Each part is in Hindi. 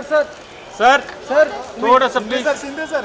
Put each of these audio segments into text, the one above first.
Minute sir. सर सर थोड़ा सा प्लीज़ सर शिंदे सर।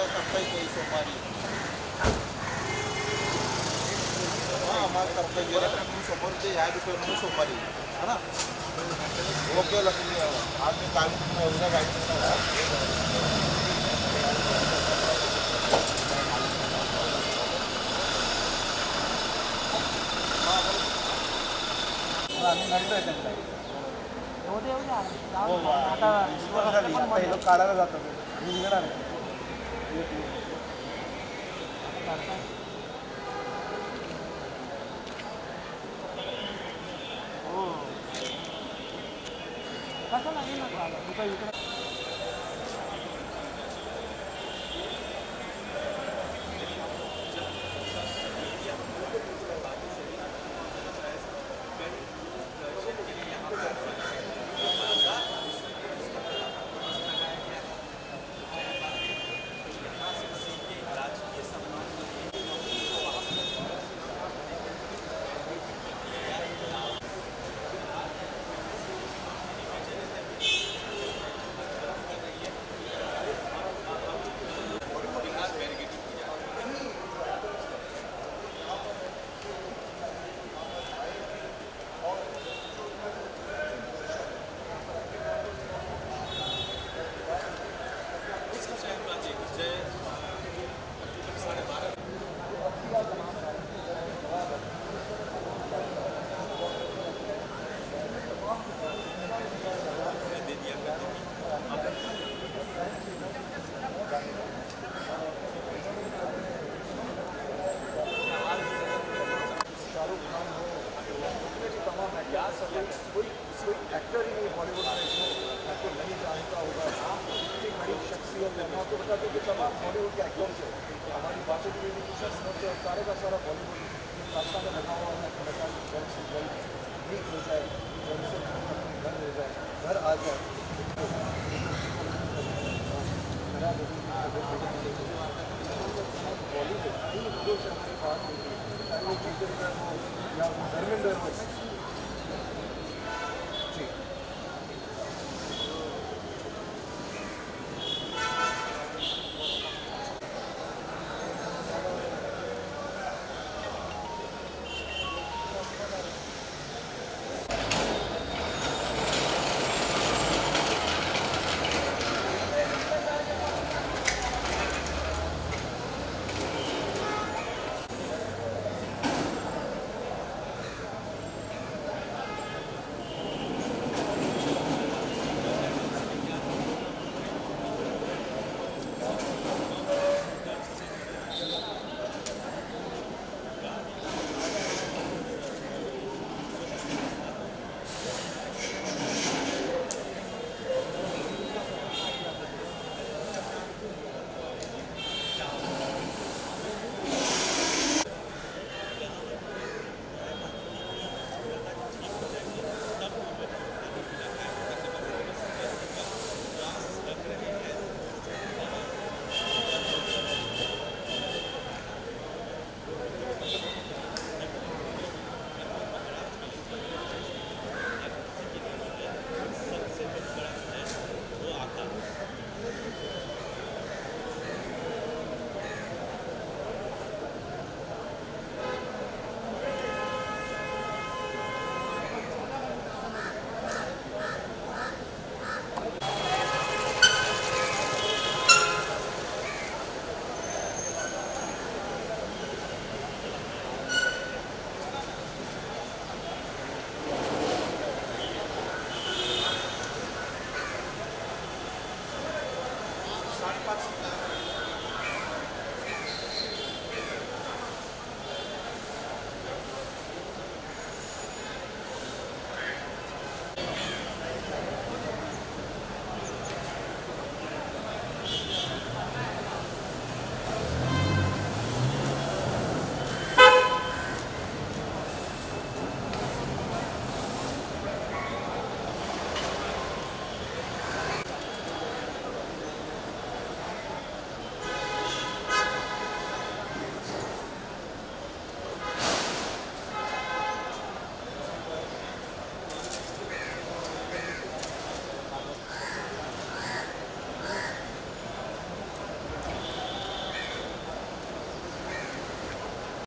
उद्या सप्ताहिक आहे सोमवारी हाँ मग सप्ताहिक गेला मी समोर ते ह्या दुकान म्हणून सोमवारी है ना ओके लक्ष्मी आज मी गाडी उद्या गाडी पहिलं काढायला जातो मी निघणार आहे. Gracias. एक्टर ही नहीं बॉलीवुड में नहीं जानता होगा इतनी बड़ी शख्सियत है मैं आपको बता दूँ कि तमाम बॉलीवुड के एक्टर्स हैं हमारी बातों हैं सारे का सारा बॉलीवुड रास्ता में लगा हुआ है सा जल्द से जल्द ठीक हो जाए जल्द से जल्द अपने घर ले जाए घर आ जाए बॉलीवुड धर्मेंद्र